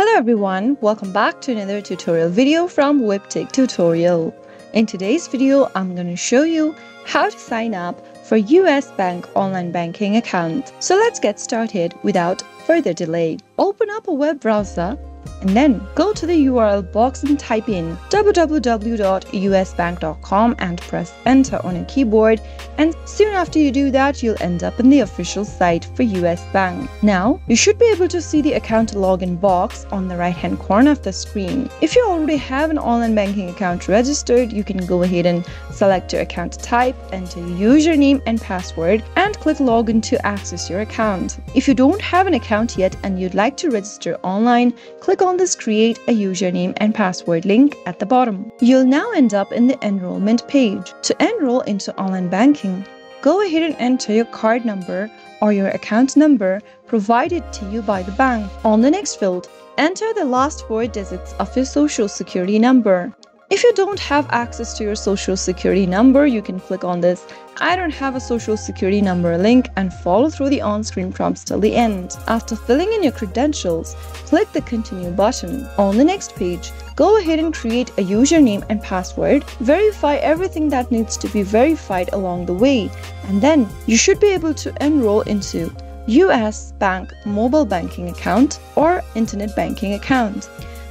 Hello everyone, welcome back to another tutorial video from WebTech Tutorial. In today's video, I'm going to show you how to sign up for US Bank online banking account. So let's get started without further delay. Open up a web browser and then go to the URL box and type in www.usbank.com and press enter on your keyboard and soon after you do that you'll end up in the official site for US Bank. Now you should be able to see the account login box on the right hand corner of the screen. If you already have an online banking account registered you can go ahead and select your account type, enter your username and password and click login to access your account. If you don't have an account yet and you'd like to register online, click on this create a username and password link at the bottom. You'll now end up in the enrollment page. To enroll into online banking, go ahead and enter your card number or your account number provided to you by the bank. On the next field, enter the last four digits of your social security number. If you don't have access to your social security number, you can click on this I don't have a social security number link and follow through the on-screen prompts till the end. After filling in your credentials, click the continue button. On the next page, go ahead and create a username and password, verify everything that needs to be verified along the way, and then you should be able to enroll into US Bank mobile banking account or internet banking account.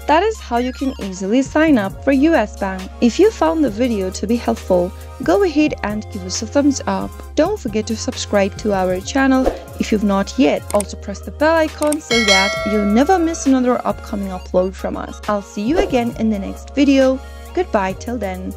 That is how you can easily sign up for US Bank. If you found the video to be helpful, go ahead and give us a thumbs up. Don't forget to subscribe to our channel if you've not yet. Also press the bell icon so that you'll never miss another upcoming upload from us. I'll see you again in the next video. Goodbye till then.